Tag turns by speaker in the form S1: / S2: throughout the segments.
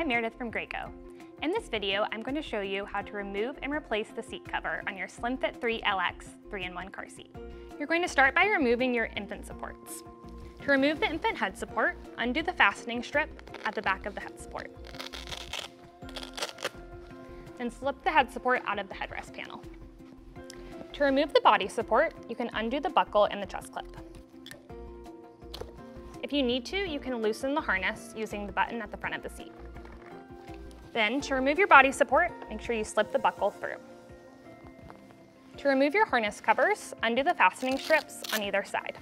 S1: I'm Meredith from Graco. In this video, I'm going to show you how to remove and replace the seat cover on your SlimFit 3 LX 3-in-1 car seat. You're going to start by removing your infant supports. To remove the infant head support, undo the fastening strip at the back of the head support. Then slip the head support out of the headrest panel. To remove the body support, you can undo the buckle and the chest clip. If you need to, you can loosen the harness using the button at the front of the seat. Then, to remove your body support, make sure you slip the buckle through. To remove your harness covers, undo the fastening strips on either side.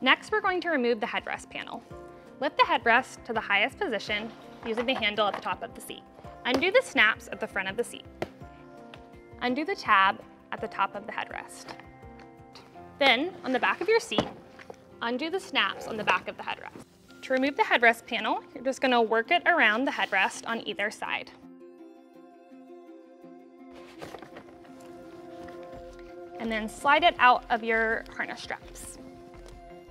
S1: Next, we're going to remove the headrest panel. Lift the headrest to the highest position using the handle at the top of the seat. Undo the snaps at the front of the seat. Undo the tab at the top of the headrest. Then, on the back of your seat, undo the snaps on the back of the headrest. To remove the headrest panel, you're just gonna work it around the headrest on either side. And then slide it out of your harness straps.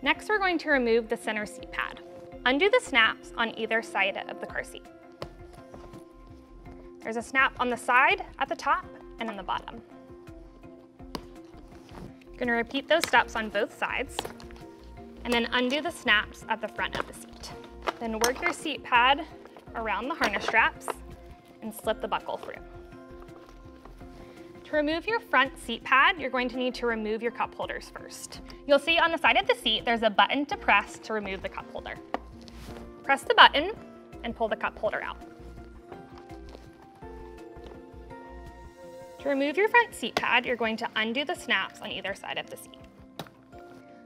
S1: Next, we're going to remove the center seat pad. Undo the snaps on either side of the car seat. There's a snap on the side, at the top, and on the bottom. Gonna repeat those steps on both sides and then undo the snaps at the front of the seat. Then work your seat pad around the harness straps and slip the buckle through. To remove your front seat pad, you're going to need to remove your cup holders first. You'll see on the side of the seat, there's a button to press to remove the cup holder. Press the button and pull the cup holder out. To remove your front seat pad, you're going to undo the snaps on either side of the seat.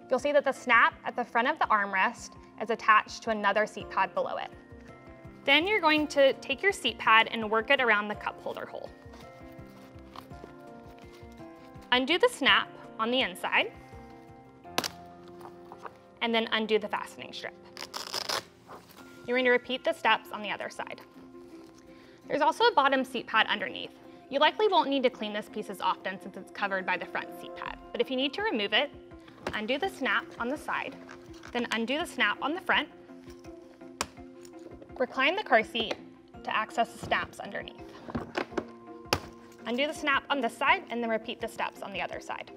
S1: You'll see that the snap at the front of the armrest is attached to another seat pad below it. Then you're going to take your seat pad and work it around the cup holder hole. Undo the snap on the inside, and then undo the fastening strip. You're going to repeat the steps on the other side. There's also a bottom seat pad underneath. You likely won't need to clean this piece as often since it's covered by the front seat pad, but if you need to remove it, undo the snap on the side, then undo the snap on the front. Recline the car seat to access the snaps underneath. Undo the snap on this side and then repeat the steps on the other side.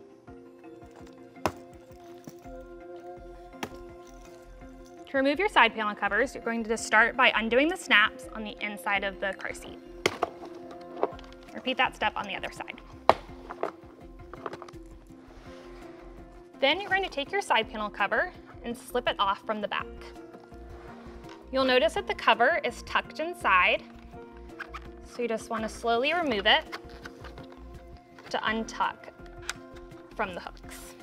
S1: To remove your side panel covers, you're going to start by undoing the snaps on the inside of the car seat. Repeat that step on the other side. Then you're going to take your side panel cover and slip it off from the back. You'll notice that the cover is tucked inside, so you just want to slowly remove it to untuck from the hooks.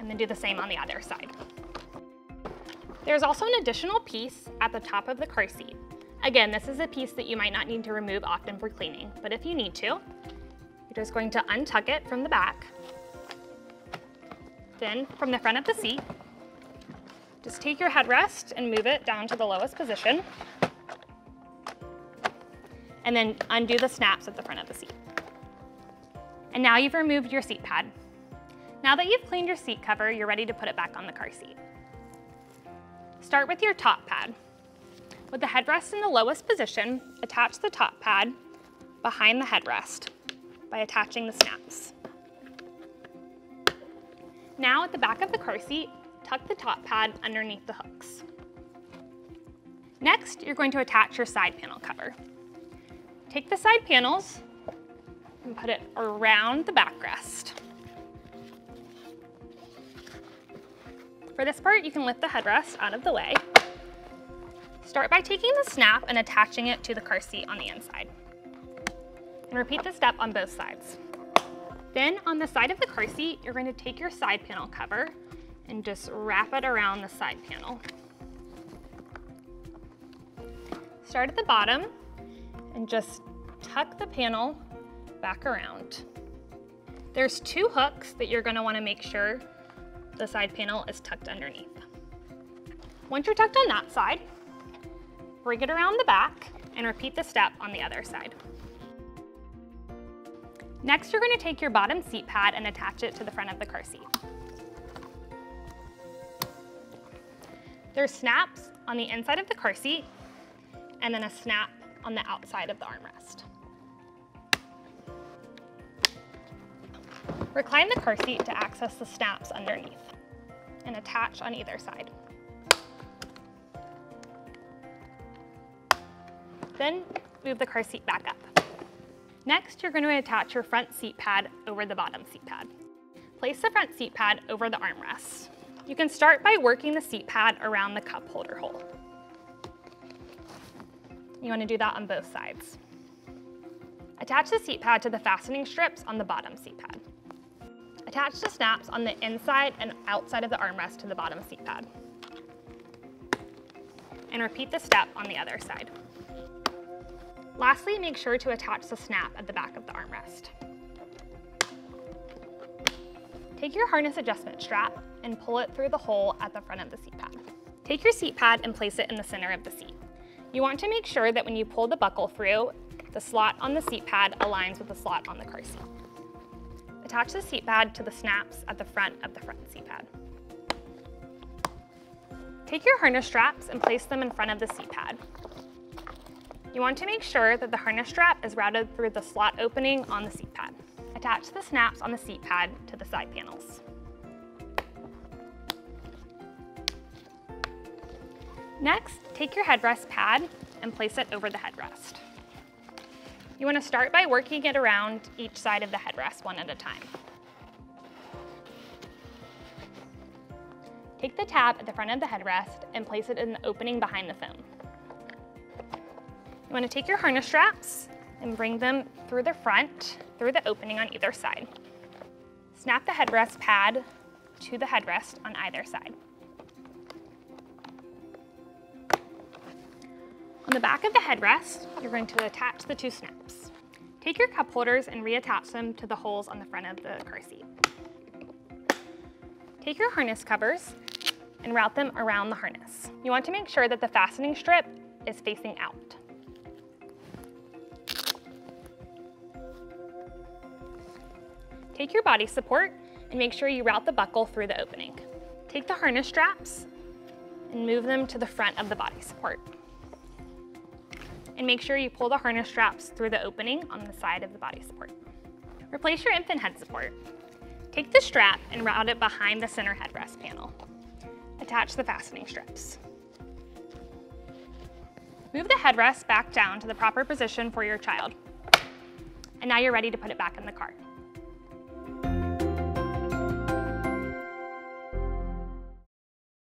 S1: And then do the same on the other side. There's also an additional piece at the top of the car seat. Again, this is a piece that you might not need to remove often for cleaning, but if you need to, you're just going to untuck it from the back in from the front of the seat. Just take your headrest and move it down to the lowest position. And then undo the snaps at the front of the seat. And now you've removed your seat pad. Now that you've cleaned your seat cover, you're ready to put it back on the car seat. Start with your top pad. With the headrest in the lowest position, attach the top pad behind the headrest by attaching the snaps. Now at the back of the car seat, tuck the top pad underneath the hooks. Next, you're going to attach your side panel cover. Take the side panels and put it around the backrest. For this part, you can lift the headrest out of the way. Start by taking the snap and attaching it to the car seat on the inside. And repeat the step on both sides. Then on the side of the car seat, you're going to take your side panel cover and just wrap it around the side panel. Start at the bottom and just tuck the panel back around. There's two hooks that you're gonna wanna make sure the side panel is tucked underneath. Once you're tucked on that side, bring it around the back and repeat the step on the other side. Next, you're gonna take your bottom seat pad and attach it to the front of the car seat. There's snaps on the inside of the car seat and then a snap on the outside of the armrest. Recline the car seat to access the snaps underneath and attach on either side. Then move the car seat back up. Next, you're going to attach your front seat pad over the bottom seat pad. Place the front seat pad over the armrest. You can start by working the seat pad around the cup holder hole. You want to do that on both sides. Attach the seat pad to the fastening strips on the bottom seat pad. Attach the snaps on the inside and outside of the armrest to the bottom seat pad. And repeat the step on the other side. Lastly, make sure to attach the snap at the back of the armrest. Take your harness adjustment strap and pull it through the hole at the front of the seat pad. Take your seat pad and place it in the center of the seat. You want to make sure that when you pull the buckle through, the slot on the seat pad aligns with the slot on the car seat. Attach the seat pad to the snaps at the front of the front seat pad. Take your harness straps and place them in front of the seat pad. You want to make sure that the harness strap is routed through the slot opening on the seat pad. Attach the snaps on the seat pad to the side panels. Next, take your headrest pad and place it over the headrest. You want to start by working it around each side of the headrest one at a time. Take the tab at the front of the headrest and place it in the opening behind the phone. To take your harness straps and bring them through the front, through the opening on either side. Snap the headrest pad to the headrest on either side. On the back of the headrest, you're going to attach the two snaps. Take your cup holders and reattach them to the holes on the front of the car seat. Take your harness covers and route them around the harness. You want to make sure that the fastening strip is facing out. Take your body support and make sure you route the buckle through the opening. Take the harness straps and move them to the front of the body support and make sure you pull the harness straps through the opening on the side of the body support. Replace your infant head support. Take the strap and route it behind the center headrest panel. Attach the fastening strips. Move the headrest back down to the proper position for your child. And now you're ready to put it back in the car.